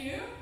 you.